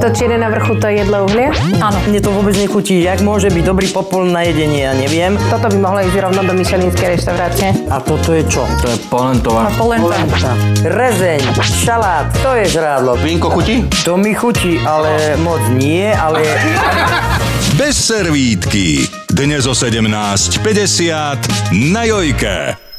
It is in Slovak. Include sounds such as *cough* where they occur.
To čierne na vrchu to je jedlo uhlie? Áno. Mne to vôbec nechutí. Jak môže byť dobrý popol na jedenie, ja neviem. Toto by mohlo ísť rovno do myšelinskej reštaurácie. A toto je čo? To je polentová. No, polenta. polenta. Rezeň, šalát, to je žrádlo. Vínko chutí? To mi chutí, ale moc nie, ale... *laughs* Bez servítky. Dnes o 17.50 na Jojke.